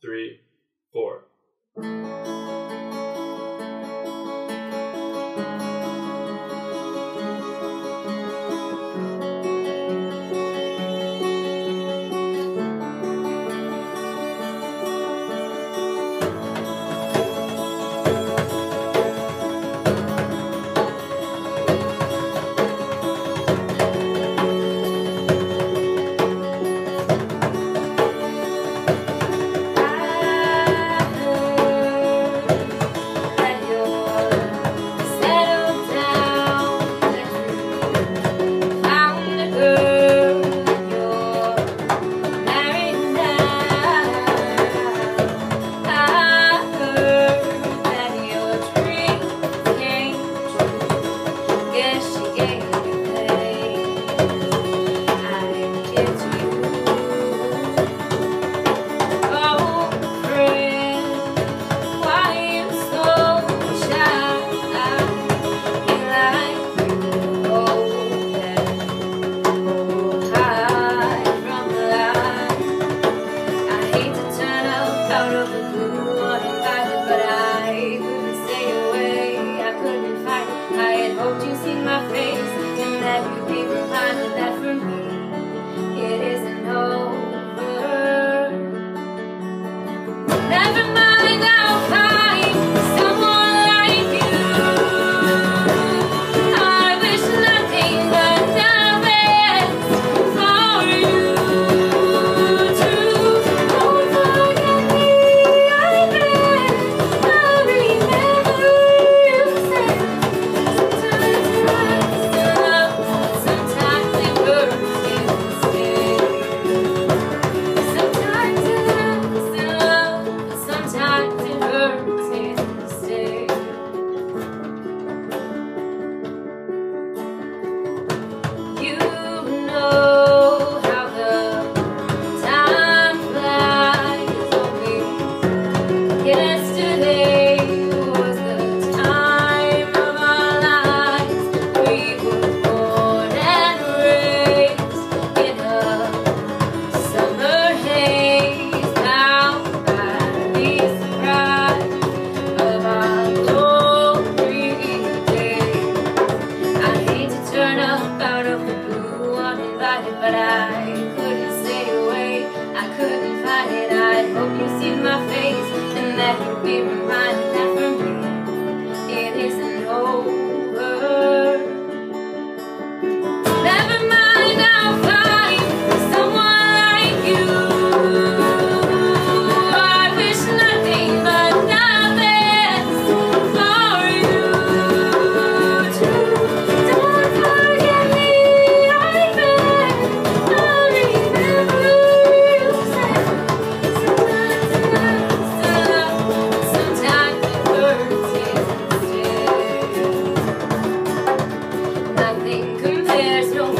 three, four. You'd be reminded but I years, no